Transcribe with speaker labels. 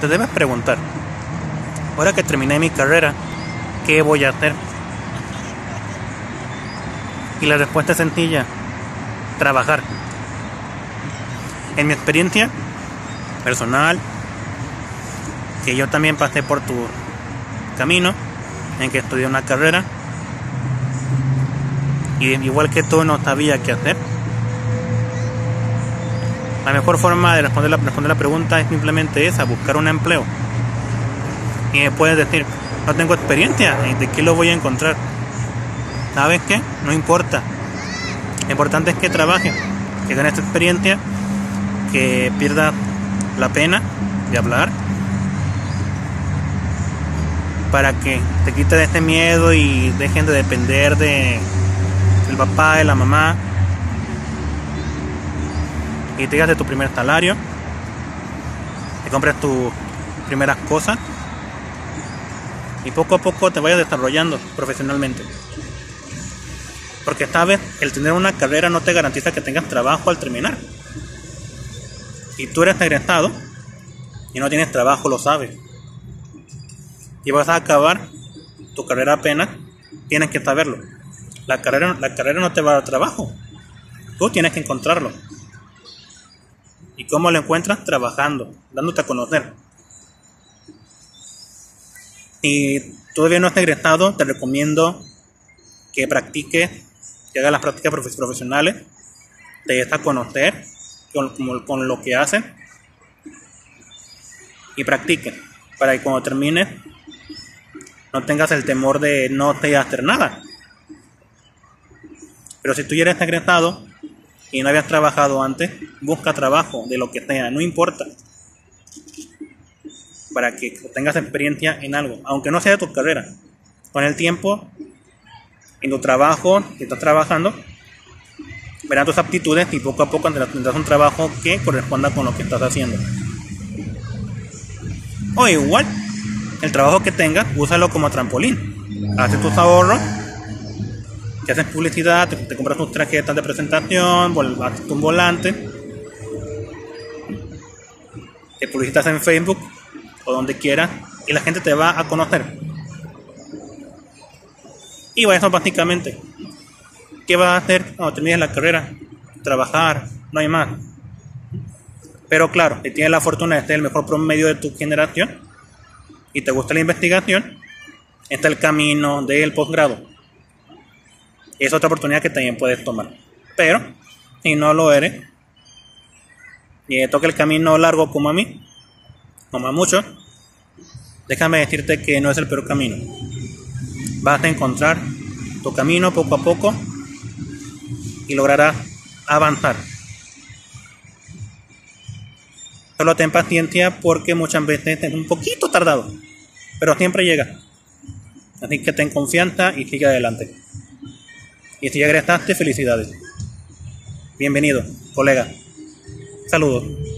Speaker 1: te debes preguntar, ahora que terminé mi carrera, ¿qué voy a hacer? Y la respuesta es sencilla, trabajar. En mi experiencia personal, que yo también pasé por tu camino, en que estudié una carrera, y igual que tú no sabía qué hacer, la mejor forma de responder la, responder la pregunta es simplemente esa, buscar un empleo. Y me puedes decir, no tengo experiencia, ¿de qué lo voy a encontrar? ¿Sabes qué? No importa. Lo importante es que trabajes, que ganes experiencia, que pierdas la pena de hablar, para que te quites de este miedo y dejen de depender de del papá, de la mamá, y te de tu primer salario, te compres tus primeras cosas y poco a poco te vayas desarrollando profesionalmente. Porque esta vez el tener una carrera no te garantiza que tengas trabajo al terminar. Si tú eres egresado y no tienes trabajo, lo sabes. Y vas a acabar tu carrera apenas, tienes que saberlo. La carrera, la carrera no te va a dar trabajo. Tú tienes que encontrarlo. ¿Y cómo lo encuentras? Trabajando, dándote a conocer. Y todavía no has egresado, te recomiendo que practiques, que hagas las prácticas profesionales, te des a conocer con, lo que haces y practique para que cuando termines no tengas el temor de no te hacer nada. Pero si tú ya eres egresado, y no habías trabajado antes, busca trabajo de lo que sea, no importa. Para que tengas experiencia en algo, aunque no sea de tu carrera. Con el tiempo, en tu trabajo, que estás trabajando, verás tus aptitudes y poco a poco tendrás un trabajo que corresponda con lo que estás haciendo. O igual, el trabajo que tengas, úsalo como trampolín. Haces tus ahorros te haces publicidad, te, compras tus tarjetas de presentación, un volante, te publicitas en Facebook o donde quieras y la gente te va a conocer. Y bueno, eso básicamente. ¿Qué vas a hacer cuando termines la carrera? Trabajar, no hay más. Pero claro, si tienes la fortuna de ser el mejor promedio de tu generación y te gusta la investigación, está el camino del posgrado es otra oportunidad que también puedes tomar. Pero, si no lo eres, y toca el camino largo como a mí, como a muchos, déjame decirte que no es el peor camino. Vas a encontrar tu camino poco a poco y lograrás avanzar. Solo ten paciencia porque muchas veces es un poquito tardado, pero siempre llega. Así que ten confianza y sigue adelante. Y si ya felicidades. Bienvenido, colega. Saludos.